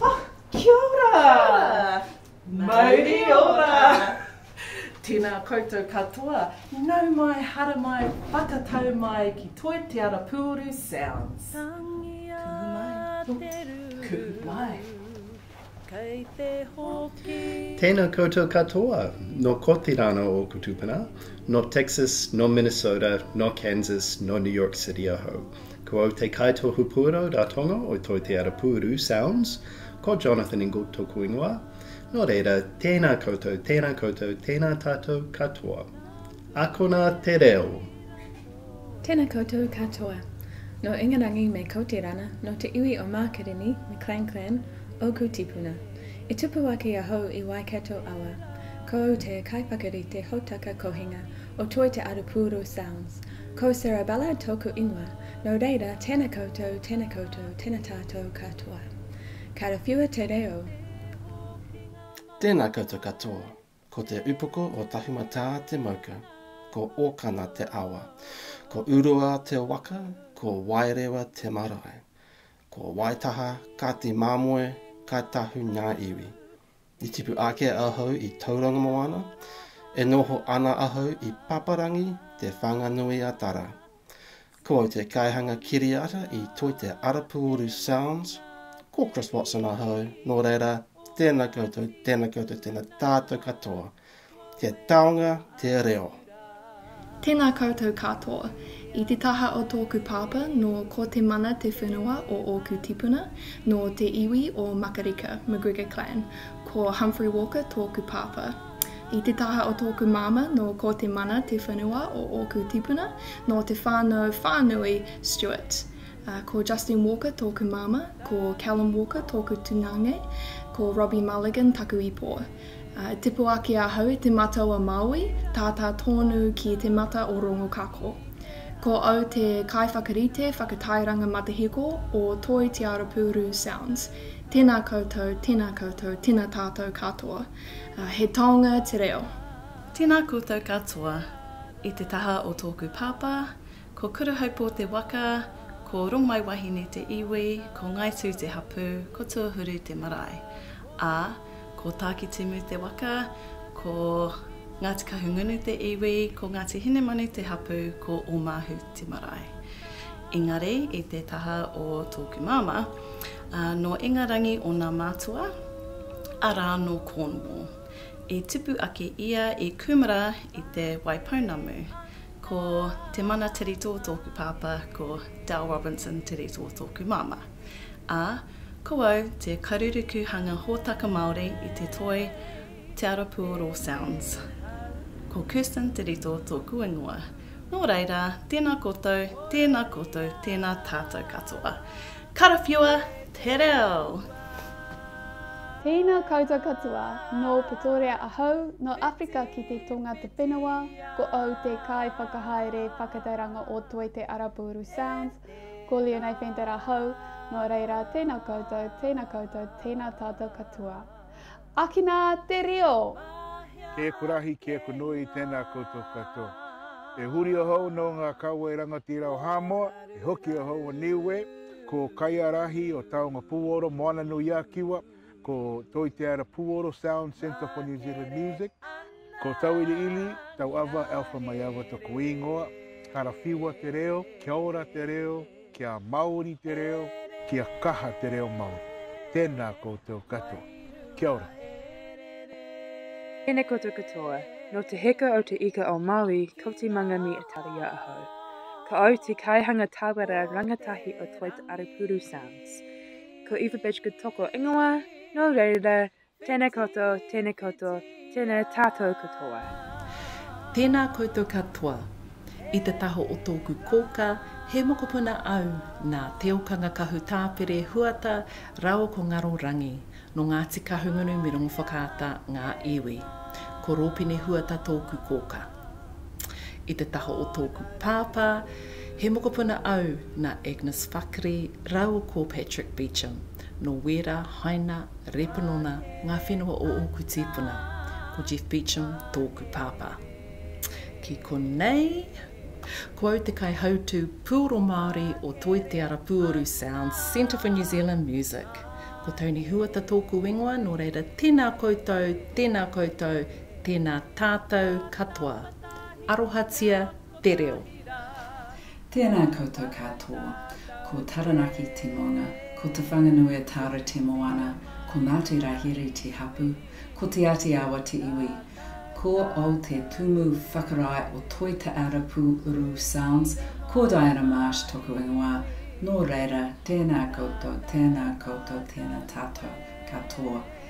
Oh, kia ora! Kia ora! Mauri ora! Tēnā koutou katoa, nau mai, hara mai, whakatau mai ki Toi Te Ara Pūoru Sounds. Kuhu mai. Kuhu mai. Kei te hoki. Tēnā koutou katoa, nō Kotirana ōku tupuna, nō Texas, nō Minnesota, nō Kansas, nō New York City ahau. Ko au te Kaitohu Pūrau Ratonga o Toi Te Arapūru Sounds, ko Jonathan Ingle tōku ingoa. Nō reira, tēnā koutou, tēnā koutou, tēnā tātou katoa. Akona te reo. Tena koutou katoa. No Ingarangi me Kouterana, no te iwi o Makerini me Clan Clan, oku tipuna. I tupu ake ahou i Waikato awa. Ko au te kaiwhakarite hotaka kohinga o Toi Te Arupuru Sounds. Ko Sarah Ballard toku ingoa. No reira, tena koutou, tena koutou, tena tatou katoa. Karawhiua te reo. Tena koutou katoa. Ko te upoko o Tahumatā te mauka, ko Ōkana te awa, ko Uroa te waka, ko Waerewa te marae, ko Waetaha, Kāti Māmoe, ka tahu ngā iwi. I tipu ake ahau i Tauranga Moana, e noho ana ahau i Paparangi, Te Whanganui-a-Tara. Ko te kaihanga kiriata i toi te arapūoru sounds, ko Chris Watson ahau, nō reira, tēna koutou, tēna koutou, tēna tātou katoa. Te taonga, te reo. Tēnā koutou katoa. I te taha o tōku pāpā nō Ko Te Mana te whenua o ōku tipuna, nō te iwi o Makarika, McGregor clan. Ko Humphrey Walker tōku pāpā. I te taha o tōku māmā nō Ko Te Mana te whenua o ōku tipuna, nō Te Whānau Whānui, Stewart. Ko Justine Walker tōku māmā, ko Callum Walker tōku tungāngai, ko Robbie Mulligan taku ipō. I tipu ake ahau i te mata o a Māui, tātā tōnu ki te mata o Rongokako. Ko au te kaiwhakarite whakatairanga matahiko o Toi Te Arapūru Sounds. Tēnā koutou, tēnā koutou, tēnā tātou katoa. He taonga te reo. Tēnā koutou katoa. I te taha o tōku pāpā, ko Kuruhaupō te waka, ko Rongmaiwahine te iwi, ko Ngaitū te hapū, ko Tuahuru te marae. Ā, ko Tākitimu te waka, ko Ngāti Kahungunu te iwi, ko Ngāti Hinemanu te hapū, ko Ōmāhu. te marae. Engari i te taha o tōku māmā, ā, nō Ingarangi ōna mātua, arā, nō Cornwall. I tupu ake ia i kūmara i te Waipounamu. Ko Te Mana Tiritō tōku pāpā, ko Dale Robinson Tiritō tōku māmā. Ā, ko au te karurukuhanga hōtaka Māori i te toi Te Arapuoro Sounds. Ko Kirsten Te Rito tōku ingoa. Nō reira, tēnā koutou, tēnā koutou, tēnā tātou katoa. Karawhiua te reo! Tēnā koutou katoa, nō Pretoria ahau, nō Awherika ki te Tonga te whenua, ko au te Kaiwhakahaere Whakatairanga o Toi Te Arapuoro Sounds, ko Leonay Fender ahau, nō reira, tēnā koutou, tēnā koutou, tēnā tātou katoa. Akina te reo! Keeku rahi, keeku nui, tēnā koutou katoa. E huri ahau nō ngā kawa e rangatira o Hāmoa, e hoki ahau o Niue, ko Kaiarahi o Taonga Pūoro, Moana-nui-a-Kiwa, ko Toiteara Pūoro, Sound Centre for New Zealand Music, ko Tauiriiri, Tauava, Alpha Maiava tōku īngoa, Harawhiua te reo, Kia ora te reo. Kia Māori te reo, kia kaha te reo Māori. Tēnā koutou katoa. Kia ora. Tēnei koutou katoa. Nō te heke o Te Ika o Māui, Koti Mangani e taria ahau. Ko au te Kaihanga Tawera Rangatahi o Toi Te Arapuru Sounds. Ko Eva Bedggood toko ingoa, nō reira, Tēnā koutou, tēnā koutou, tēnā tātou katoa. Tēnā koutou katoa. I te taha o tōku kōkā, he mokopuna au nā Te Okanga Kahu Tāpere Huata rāua ko Ngaro Rangi, nō Ngāti Kahungunu me Rongowhakaata ngā iwi. Ko Rōpene Huata tōku kōkā. I te taha o tōku pāpā, he mokopuna au nā Agnes Whakiri rāua ko Patrick Beecham, nō Wēra, Haina, Repanona ngā whenua o ōku tīpuna. Ko Jeff Beecham tōku pāpā. Ki konei, ko au te kaihautū puoro Māori o Toi Te Ara Pūoru Sounds, Centre for New Zealand Music. Ko Tony Huata tōku ingoa, nō reira tēnā koutou, tēnā koutou, Tēnā tātou katoa. Arohatia te reo. Tēnā koutou katoa. Ko Taranaki te moana, ko Te Whanganui a Tara te moana, ko Ngāti Rahiri te hapu, ko Te Āti Awa te iwi. Ko Au te tumu whakarae o Toi Te Arapū Uru Sounds, ko Diana Marsh toku ingoa. Nō reira, tēnā koutou, tēnā koutou, tēnā tātou katoa.